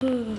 음.